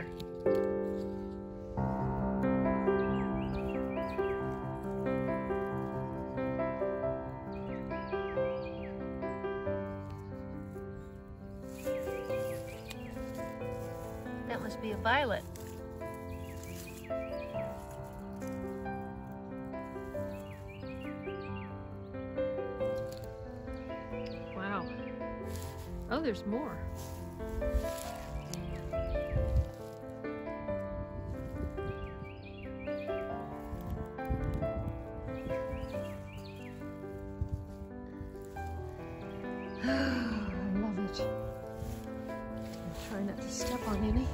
here. That must be a violet. Wow. Oh, there's more. I love it. I'm trying not to step on any.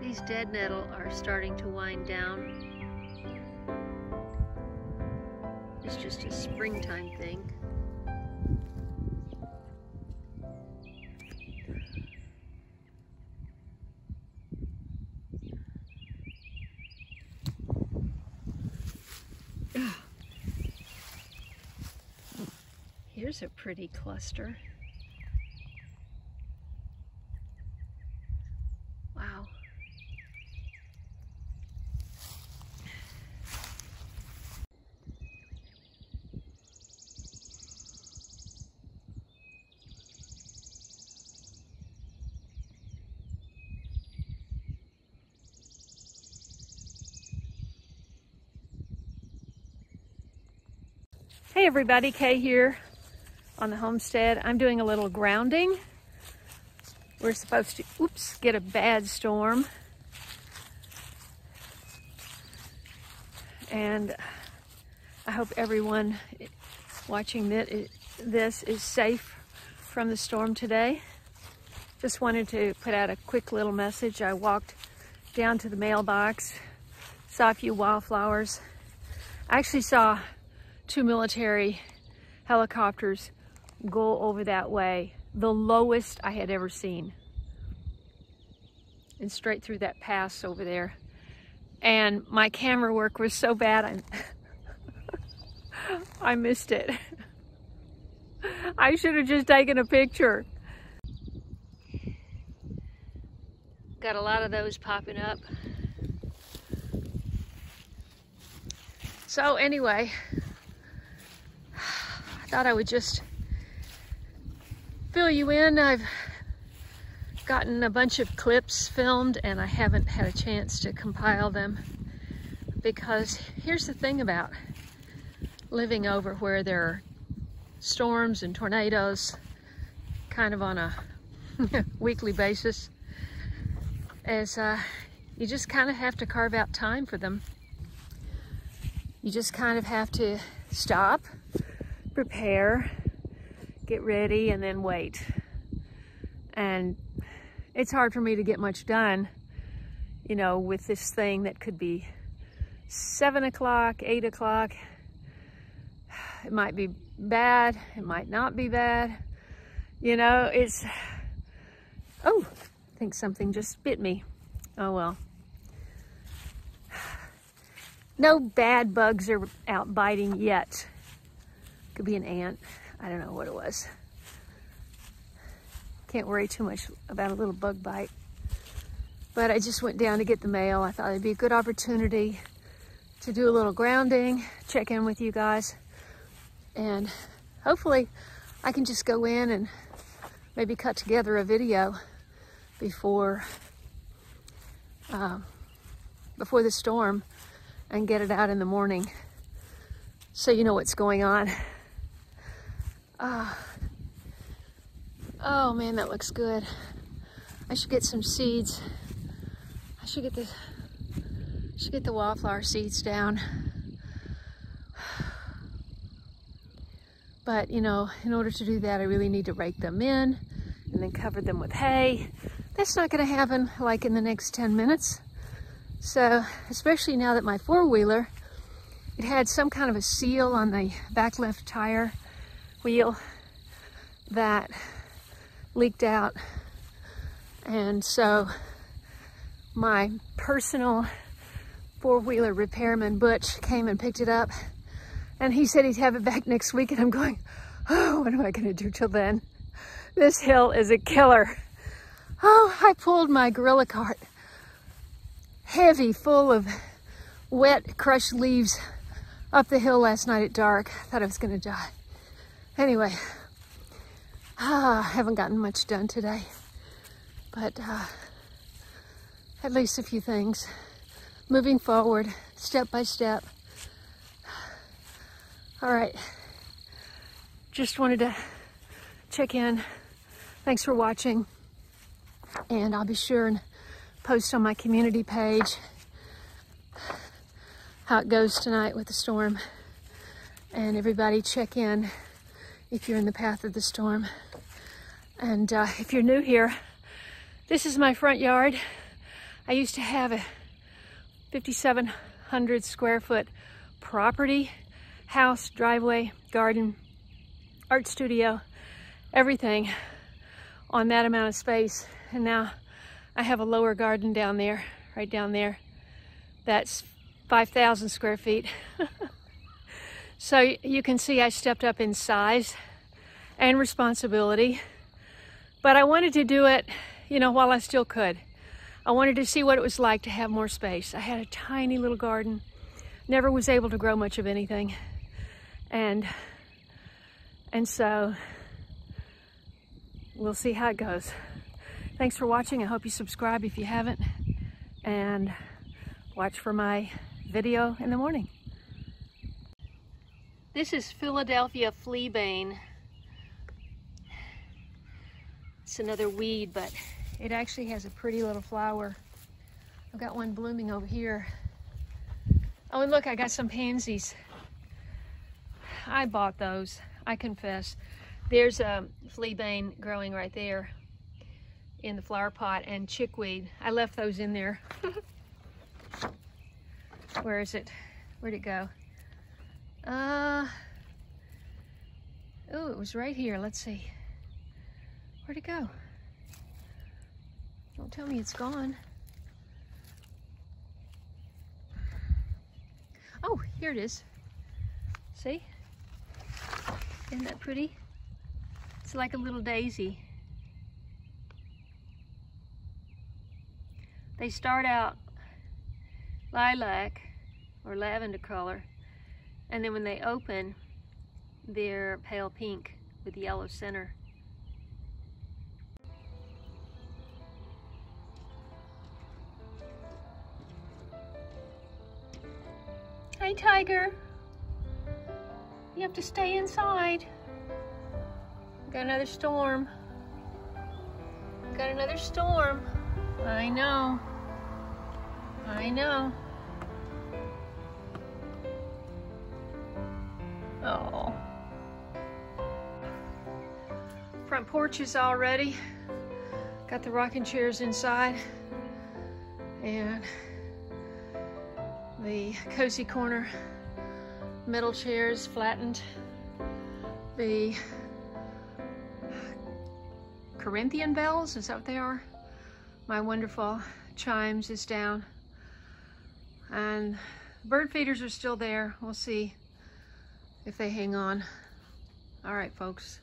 These dead nettle are starting to wind down. It's just a springtime thing. Here's a pretty cluster. Wow. Hey everybody, Kaye here on the homestead. I'm doing a little grounding. We're supposed to, oops, get a bad storm. And I hope everyone watching this is safe from the storm today. Just wanted to put out a quick little message. I walked down to the mailbox, saw a few wildflowers. I actually saw two military helicopters go over that way, the lowest I had ever seen. And straight through that pass over there. And my camera work was so bad, I, I missed it. I should have just taken a picture. Got a lot of those popping up. So anyway, I thought I would just fill you in. I've gotten a bunch of clips filmed and I haven't had a chance to compile them because here's the thing about living over where there are storms and tornadoes kind of on a weekly basis is uh, you just kind of have to carve out time for them. You just kind of have to stop, prepare, get ready, and then wait. And it's hard for me to get much done, you know, with this thing that could be seven o'clock, eight o'clock. It might be bad, it might not be bad. You know, it's, oh, I think something just bit me. Oh well. No bad bugs are out biting yet. Could be an ant. I don't know what it was. Can't worry too much about a little bug bite. But I just went down to get the mail. I thought it'd be a good opportunity to do a little grounding, check in with you guys. And hopefully I can just go in and maybe cut together a video before um, before the storm and get it out in the morning so you know what's going on. Uh, oh man, that looks good. I should get some seeds. I should get the should get the wildflower seeds down. But you know, in order to do that, I really need to rake them in and then cover them with hay. That's not gonna happen like in the next 10 minutes. So, especially now that my four-wheeler, it had some kind of a seal on the back left tire wheel that leaked out. And so my personal four-wheeler repairman, Butch, came and picked it up. And he said he'd have it back next week. And I'm going, oh, what am I going to do till then? This hill is a killer. Oh, I pulled my gorilla cart heavy, full of wet, crushed leaves up the hill last night at dark. I thought I was going to die. Anyway, ah, I haven't gotten much done today, but uh, at least a few things. Moving forward, step by step. All right, just wanted to check in. Thanks for watching. And I'll be sure and post on my community page how it goes tonight with the storm. And everybody check in if you're in the path of the storm. And uh, if you're new here, this is my front yard. I used to have a 5,700 square foot property, house, driveway, garden, art studio, everything on that amount of space. And now I have a lower garden down there, right down there. That's 5,000 square feet. so you can see I stepped up in size and responsibility, but I wanted to do it, you know, while I still could. I wanted to see what it was like to have more space. I had a tiny little garden, never was able to grow much of anything. And, and so we'll see how it goes. Thanks for watching. I hope you subscribe if you haven't and watch for my video in the morning. This is Philadelphia fleabane. It's another weed, but it actually has a pretty little flower. I've got one blooming over here. Oh, and look, I got some pansies. I bought those, I confess. There's a fleabane growing right there in the flower pot and chickweed. I left those in there. Where is it? Where'd it go? Uh, was right here. Let's see. Where'd it go? Don't tell me it's gone. Oh, here it is. See? Isn't that pretty? It's like a little daisy. They start out lilac or lavender color. And then when they open, they're pale pink with yellow center. Hey, Tiger. You have to stay inside. Got another storm. Got another storm. I know. I know. Oh. Front porch is all ready. Got the rocking chairs inside. And the cozy corner metal chairs flattened. The Corinthian bells, is that what they are? My wonderful chimes is down. And bird feeders are still there. We'll see if they hang on. All right, folks.